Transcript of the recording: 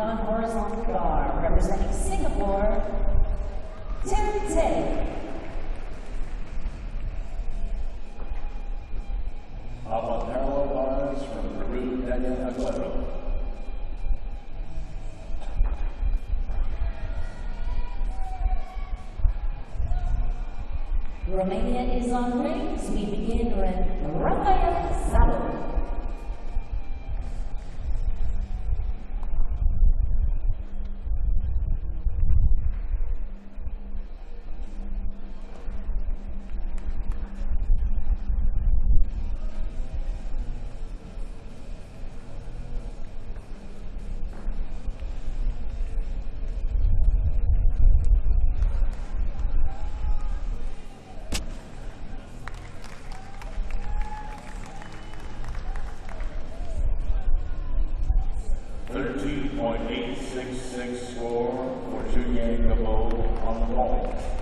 Nangor Sangkar, representing Singapore, Tim Tay. Avanero Barnes from Peru, Daniel Aguero. Romania is on rings. We begin with Rafael Sala. 13.8664 for Julien Gobaux on the ball.